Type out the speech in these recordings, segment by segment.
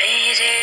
मेरे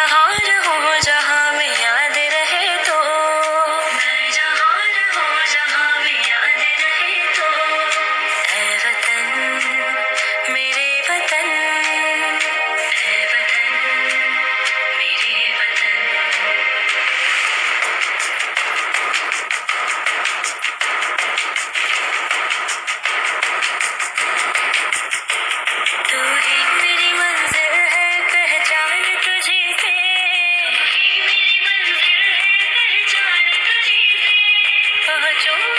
यहाँ रहूँ जहाँ मैं 我就